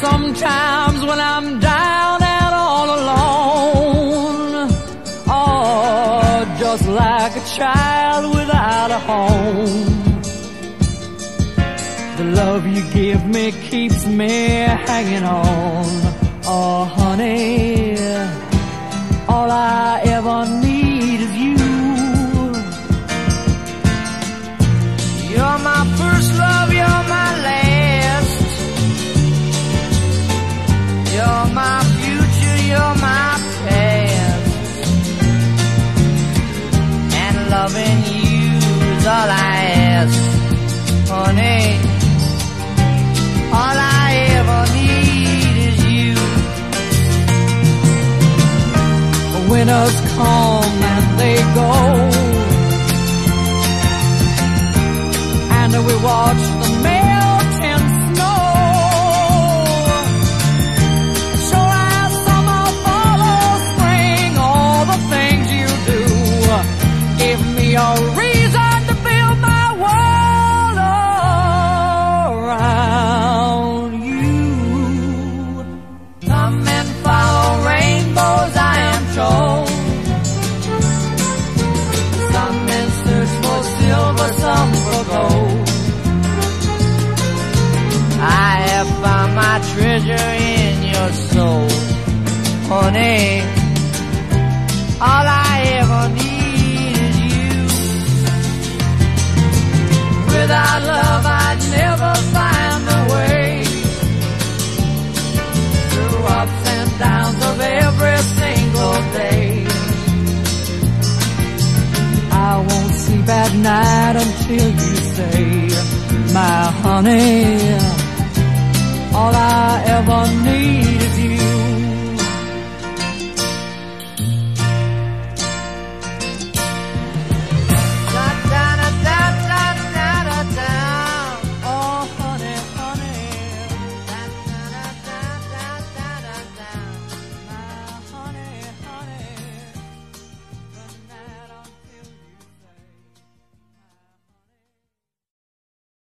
Sometimes when I'm down and all alone, oh, just like a child without a home. The love you give me keeps me hanging on. Oh, honey, loving you is all I ask, honey. All I ever need is you. Winters come and they go. And we watch the treasure in your soul, honey. All I ever need is you. Without love, I'd never find the way through ups and downs of every single day. I won't sleep at night until you say, my honey,